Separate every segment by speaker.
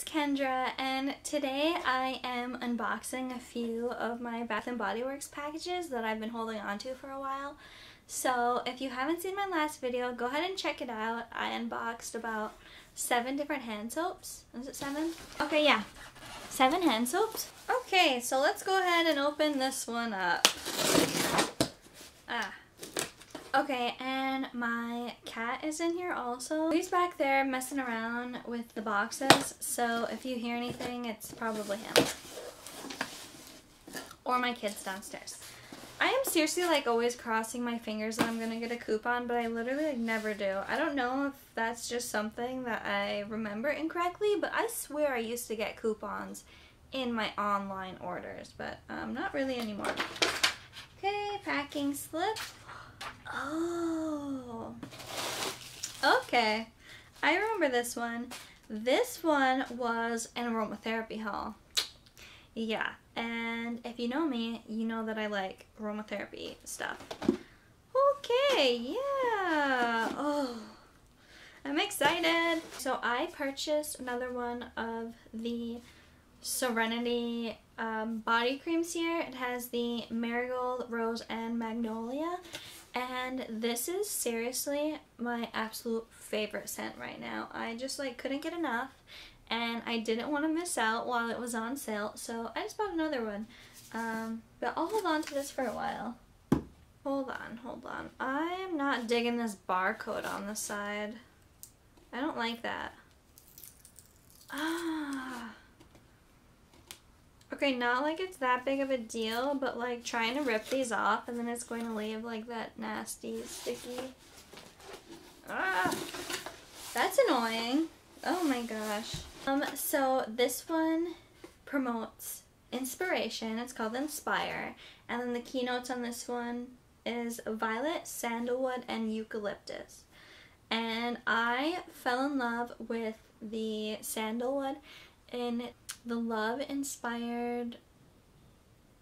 Speaker 1: it's Kendra and today I am unboxing a few of my Bath & Body Works packages that I've been holding on to for a while. So if you haven't seen my last video, go ahead and check it out. I unboxed about seven different hand soaps. Is it seven? Okay, yeah. Seven hand soaps. Okay, so let's go ahead and open this one up. Ah. Okay, and my cat is in here also. He's back there messing around with the boxes, so if you hear anything, it's probably him. Or my kids downstairs. I am seriously like always crossing my fingers that I'm gonna get a coupon, but I literally like never do. I don't know if that's just something that I remember incorrectly, but I swear I used to get coupons in my online orders, but um, not really anymore. Okay, packing slip. Oh. Okay. I remember this one. This one was an aromatherapy haul. Yeah, and if you know me, you know that I like aromatherapy stuff. Okay, yeah. Oh, I'm excited. So I purchased another one of the Serenity um, body creams here. It has the Marigold, Rose, and Magnolia. And this is seriously my absolute favorite scent right now. I just like couldn't get enough and I didn't want to miss out while it was on sale so I just bought another one. Um, but I'll hold on to this for a while. Hold on, hold on. I am not digging this barcode on the side. I don't like that. Ah. Okay, not like it's that big of a deal, but like trying to rip these off and then it's going to leave like that nasty, sticky. Ah, that's annoying. Oh my gosh. Um, so this one promotes inspiration. It's called Inspire. And then the keynotes on this one is violet, sandalwood, and eucalyptus. And I fell in love with the sandalwood in the love inspired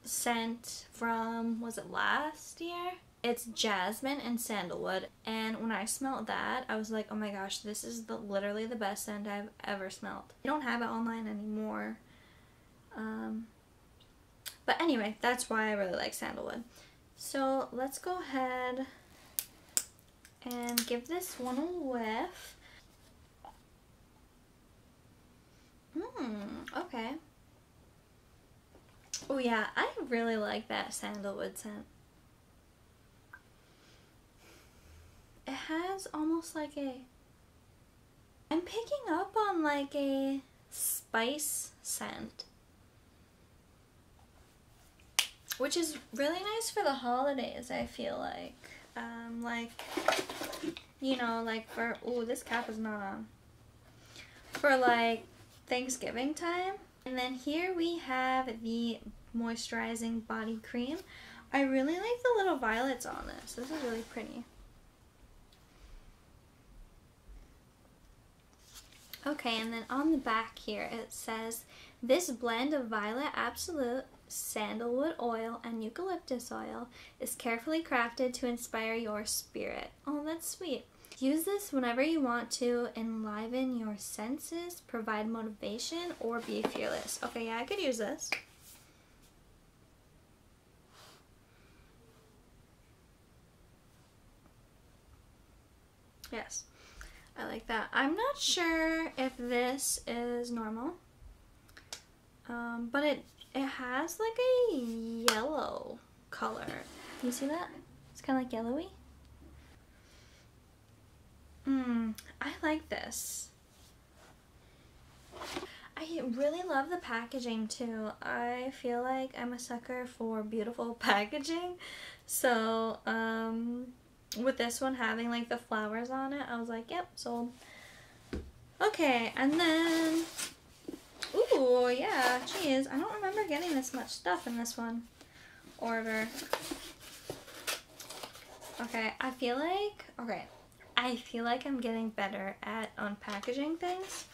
Speaker 1: scent from was it last year? It's jasmine and sandalwood. And when i smelled that i was like oh my gosh this is the literally the best scent i've ever smelled. I don't have it online anymore. Um, but anyway that's why i really like sandalwood. So let's go ahead and give this one a whiff Hmm, okay. Oh yeah, I really like that sandalwood scent. It has almost like a... I'm picking up on like a spice scent. Which is really nice for the holidays, I feel like. Um, like, you know, like for... Oh, this cap is not on. For like Thanksgiving time. And then here we have the moisturizing body cream. I really like the little violets on this. This is really pretty. Okay, and then on the back here it says, this blend of Violet Absolute, sandalwood oil, and eucalyptus oil is carefully crafted to inspire your spirit. Oh, that's sweet. Use this whenever you want to enliven your senses, provide motivation, or be fearless. Okay, yeah, I could use this. Yes, I like that. I'm not sure if this is normal, um, but it, it has like a yellow color. You see that? It's kind of like yellowy. Mmm, I like this. I really love the packaging too. I feel like I'm a sucker for beautiful packaging. So, um, with this one having like the flowers on it, I was like, yep, sold. Okay, and then, ooh, yeah, geez, I don't remember getting this much stuff in this one order. Okay, I feel like, okay, I feel like I'm getting better at unpackaging things.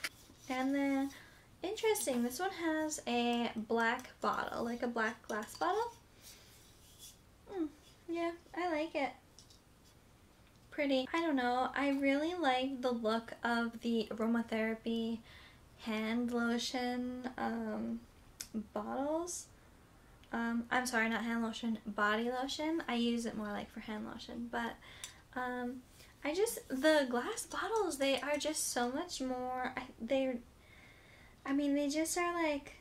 Speaker 1: And then, interesting, this one has a black bottle, like a black glass bottle. Mm, yeah, I like it. Pretty. I don't know, I really like the look of the aromatherapy hand lotion um, bottles. Um, I'm sorry, not hand lotion, body lotion. I use it more like for hand lotion, but um, I just, the glass bottles, they are just so much more, they're, I mean, they just are like,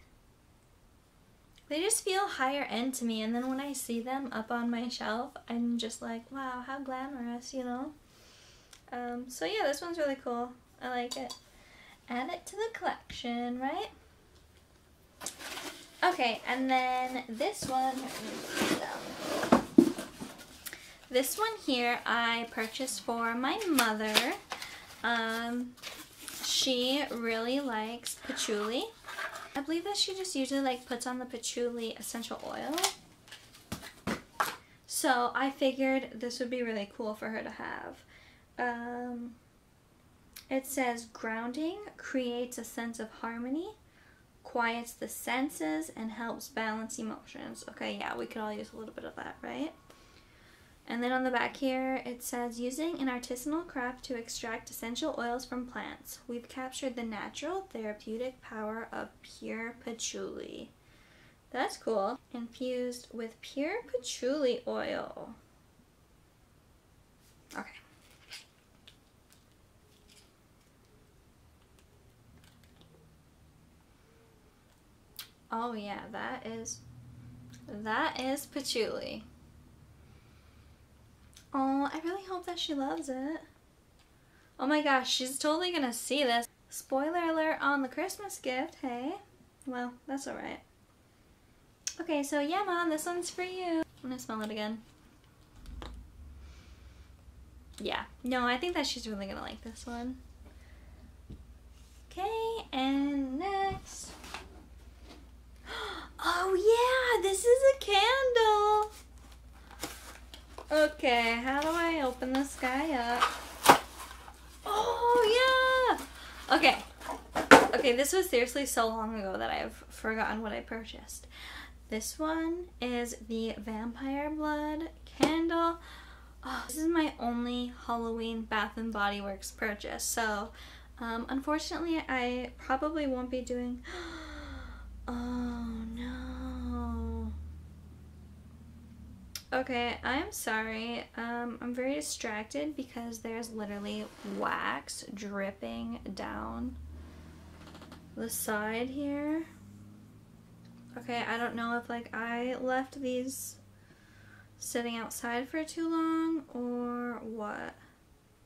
Speaker 1: they just feel higher end to me. And then when I see them up on my shelf, I'm just like, wow, how glamorous, you know? Um, so yeah, this one's really cool. I like it. Add it to the collection, right? Okay, and then this one, this one here I purchased for my mother. Um, she really likes patchouli. I believe that she just usually like puts on the patchouli essential oil. So I figured this would be really cool for her to have. Um, it says grounding creates a sense of harmony, quiets the senses, and helps balance emotions. Okay, yeah, we could all use a little bit of that, right? And then on the back here, it says, using an artisanal craft to extract essential oils from plants, we've captured the natural therapeutic power of pure patchouli. That's cool. Infused with pure patchouli oil. Okay. Oh yeah, that is, that is patchouli. Oh, I really hope that she loves it. Oh my gosh, she's totally gonna see this. Spoiler alert on the Christmas gift, hey? Well, that's alright. Okay, so yeah, Mom, this one's for you. I'm gonna smell it again. Yeah, no, I think that she's really gonna like this one. Okay, and next. Oh yeah, this is a candle. Okay, how do I open this guy up? Oh, yeah! Okay. Okay, this was seriously so long ago that I've forgotten what I purchased. This one is the Vampire Blood candle. Oh, this is my only Halloween Bath & Body Works purchase. So, um, unfortunately, I probably won't be doing... Oh, Okay, I'm sorry. Um, I'm very distracted because there's literally wax dripping down the side here. Okay, I don't know if like I left these sitting outside for too long or what.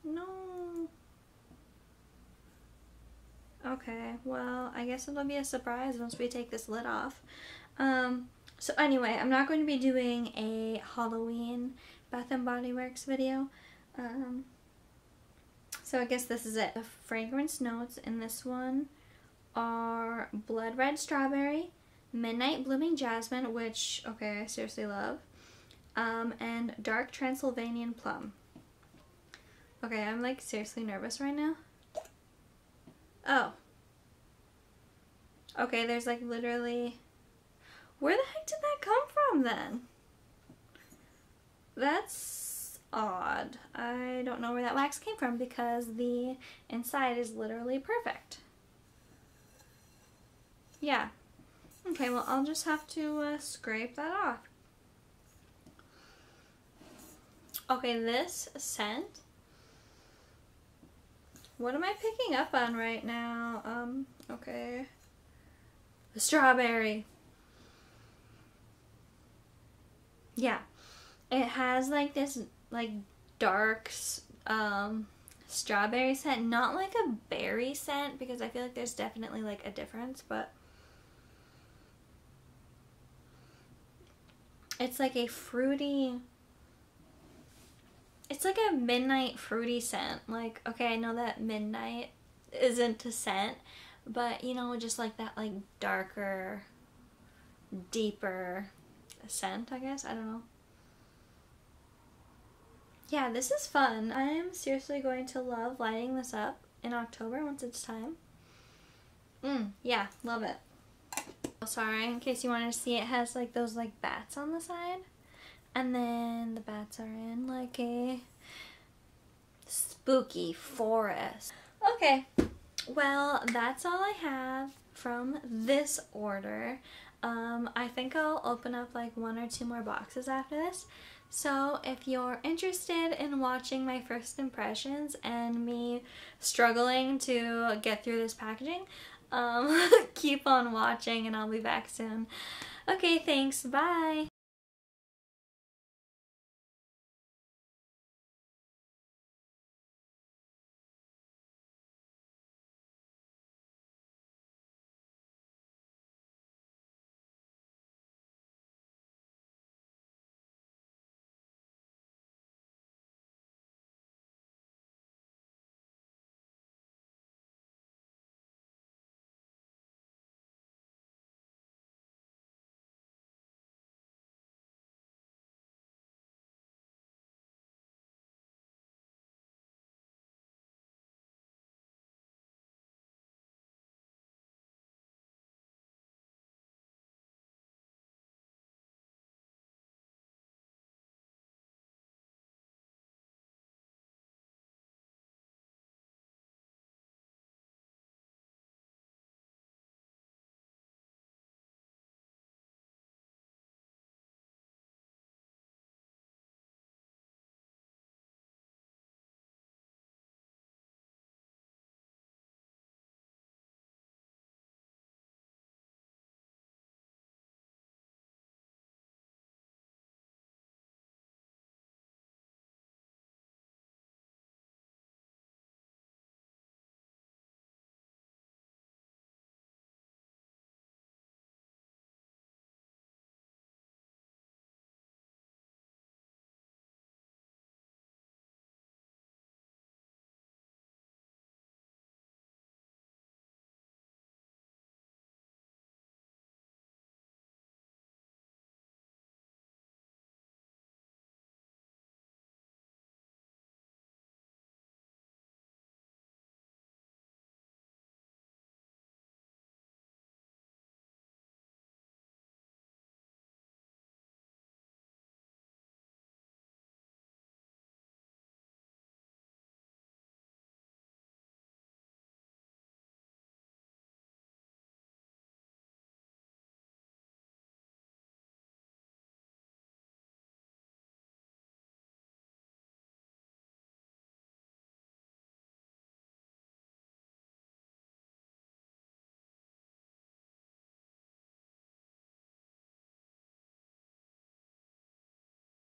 Speaker 1: No. Okay, well, I guess it'll be a surprise once we take this lid off. Um, so anyway, I'm not going to be doing a Halloween Bath & Body Works video. Um, so I guess this is it. The fragrance notes in this one are Blood Red Strawberry, Midnight Blooming Jasmine, which, okay, I seriously love, um, and Dark Transylvanian Plum. Okay, I'm like seriously nervous right now. Oh. Okay, there's like literally where the heck did that come from then? That's odd. I don't know where that wax came from because the inside is literally perfect. Yeah. Okay, well I'll just have to uh, scrape that off. Okay, this scent. What am I picking up on right now? Um, okay. The strawberry. Yeah. It has like this like dark um strawberry scent, not like a berry scent because I feel like there's definitely like a difference, but it's like a fruity it's like a midnight fruity scent. Like, okay, I know that midnight isn't a scent, but you know, just like that like darker, deeper scent, I guess. I don't know. Yeah, this is fun. I am seriously going to love lighting this up in October once it's time. Mmm, yeah, love it. Oh, sorry, in case you wanted to see, it has like those like bats on the side. And then the bats are in like a spooky forest. Okay, well, that's all I have from this order. Um, I think I'll open up like one or two more boxes after this. So if you're interested in watching my first impressions and me struggling to get through this packaging, um, keep on watching and I'll be back soon. Okay, thanks. Bye.